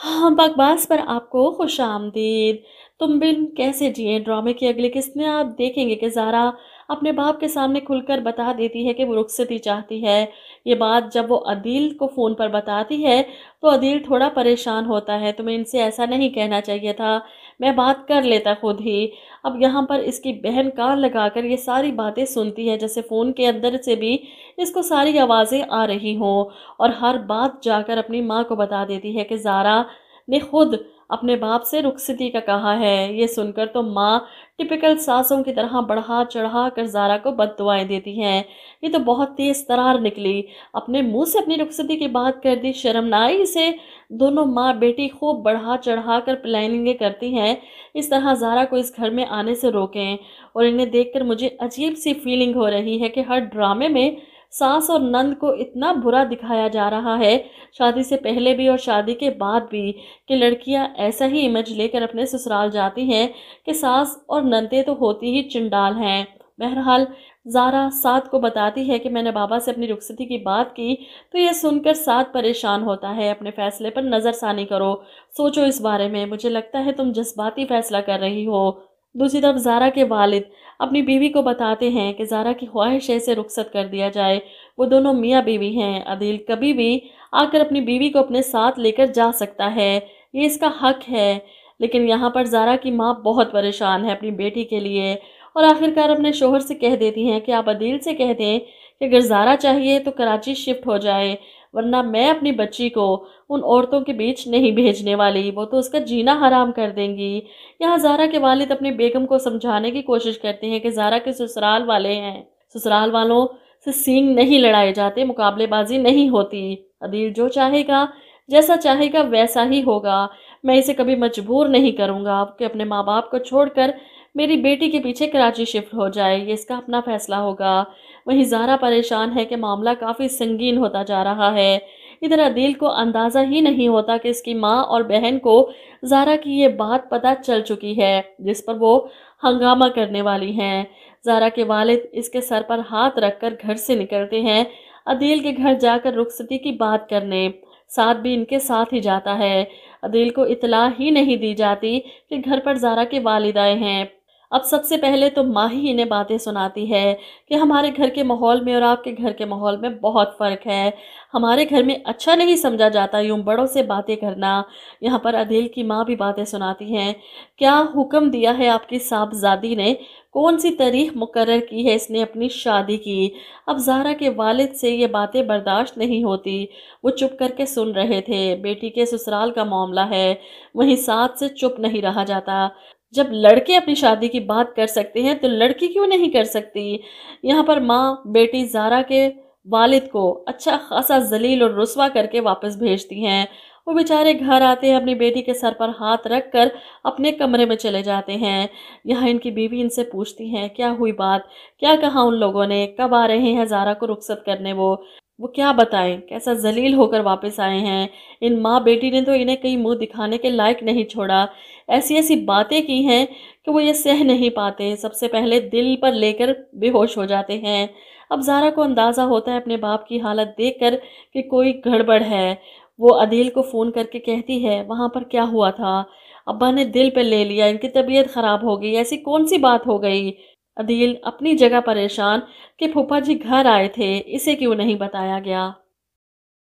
हाँ, बकवास पर आपको खुश आमदीद। तुम बिन कैसे जिए? ड्रामे की अगली किस्त में आप देखेंगे कि ज़ारा अपने बाप के सामने खुलकर बता देती है कि वो रुखसती चाहती है। ये बात जब वो अदील को फ़ोन पर बताती है तो अदील थोड़ा परेशान होता है। तुम्हें इनसे ऐसा नहीं कहना चाहिए था मैं बात कर लेता खुद ही। अब यहाँ पर इसकी बहन कान लगाकर ये सारी बातें सुनती है, जैसे फ़ोन के अंदर से भी इसको सारी आवाज़ें आ रही हों और हर बात जाकर अपनी माँ को बता देती है कि ज़ारा ने खुद अपने बाप से रुखसती का कहा है। ये सुनकर तो माँ टिपिकल सासों की तरह बढ़ा चढ़ा कर जारा को बद दुआएँ देती हैं। ये तो बहुत तेज तरार निकली। अपने मुँह से अपनी रुखसती की बात कर दी। शर्म ना आई इसे। दोनों माँ बेटी खूब बढ़ा चढ़ा कर प्लानिंगें करती हैं। इस तरह जारा को इस घर में आने से रोकें। और इन्हें देखकर मुझे अजीब सी फीलिंग हो रही है कि हर ड्रामे में सास और नंद को इतना बुरा दिखाया जा रहा है, शादी से पहले भी और शादी के बाद भी, कि लड़कियाँ ऐसा ही इमेज लेकर अपने ससुराल जाती हैं कि सास और नंदे तो होती ही चिंडाल हैं। बहरहाल, ज़ारा साद को बताती है कि मैंने बाबा से अपनी रुखसती की बात की तो यह सुनकर साद परेशान होता है। अपने फ़ैसले पर नज़रसानी करो। सोचो इस बारे में। मुझे लगता है तुम जज्बाती फ़ैसला कर रही हो। दूसरी तरफ़ ज़ारा के वालिद अपनी बीवी को बताते हैं कि ज़ारा की ख्वाहिश है इसे रुखसत कर दिया जाए। वो दोनों मियाँ बीवी हैं। अदील कभी भी आकर अपनी बीवी को अपने साथ लेकर जा सकता है। ये इसका हक है। लेकिन यहाँ पर ज़ारा की माँ बहुत परेशान है अपनी बेटी के लिए और आखिरकार अपने शोहर से कह देती हैं कि आप अदील से कह दें कि अगर ज़ारा चाहिए तो कराची शिफ्ट हो जाए। वरना मैं अपनी बच्ची को उन औरतों के बीच नहीं भेजने वाली, वो तो उसका जीना हराम कर देंगी। यहाँ ज़ारा के वालिद अपनी बेगम को समझाने की कोशिश करते हैं कि ज़ारा के ससुराल वाले हैं। ससुराल वालों से सींग नहीं लड़ाए जाते, मुकाबलेबाजी नहीं होती। अदील जो चाहेगा, जैसा चाहेगा वैसा ही होगा। मैं इसे कभी मजबूर नहीं करूँगा कि अपने माँ बाप को छोड़कर मेरी बेटी के पीछे कराची शिफ्ट हो जाए, ये इसका अपना फैसला होगा। वहीं ज़ारा परेशान है कि मामला काफ़ी संगीन होता जा रहा है। इधर अदील को अंदाज़ा ही नहीं होता कि इसकी माँ और बहन को ज़ारा की ये बात पता चल चुकी है, जिस पर वो हंगामा करने वाली हैं। ज़ारा के वालिद इसके सर पर हाथ रखकर घर से निकलते हैं, अदील के घर जाकर रुखसती की बात करने। साथ भी इनके साथ ही जाता है। अदील को इतला ही नहीं दी जाती कि घर पर ज़ारा के वालिद आए हैं। अब सबसे पहले तो माँ ही इन्हें बातें सुनाती है कि हमारे घर के माहौल में और आपके घर के माहौल में बहुत फ़र्क है। हमारे घर में अच्छा नहीं समझा जाता यूँ बड़ों से बातें करना। यहाँ पर अदील की माँ भी बातें सुनाती हैं। क्या हुक्म दिया है आपकी साहबजादी ने? कौन सी तारीख मुकर की है इसने अपनी शादी की? अब ज़ारा के वालिद से ये बातें बर्दाश्त नहीं होती। वो चुप करके सुन रहे थे। बेटी के ससुराल का मामला है। वहीं साथ से चुप नहीं रहा जाता। जब लड़के अपनी शादी की बात कर सकते हैं तो लड़की क्यों नहीं कर सकती? यहाँ पर माँ बेटी जारा के वालिद को अच्छा खासा जलील और रसवा करके वापस भेजती हैं। वो बेचारे घर आते हैं, अपनी बेटी के सर पर हाथ रख कर अपने कमरे में चले जाते हैं। यहाँ इनकी बीवी इनसे पूछती हैं, क्या हुई बात? क्या कहा उन लोगों ने? कब आ रहे हैं ज़ारा को रुखसत करने वो? वो क्या बताएँ? कैसा जलील होकर वापस आए हैं? इन माँ बेटी ने तो इन्हें कहीं मुँह दिखाने के लायक नहीं छोड़ा। ऐसी ऐसी बातें की हैं कि वो ये सह नहीं पाते। सबसे पहले दिल पर लेकर बेहोश हो जाते हैं। अब ज़ारा को अंदाज़ा होता है अपने बाप की हालत देखकर कि कोई गड़बड़ है। वो अदील को फ़ोन करके कहती है, वहाँ पर क्या हुआ था? अब्बा ने दिल पे ले लिया, इनकी तबीयत ख़राब हो गई। ऐसी कौन सी बात हो गई? अदील अपनी जगह परेशान कि फूफा जी घर आए थे, इसे क्यों नहीं बताया गया?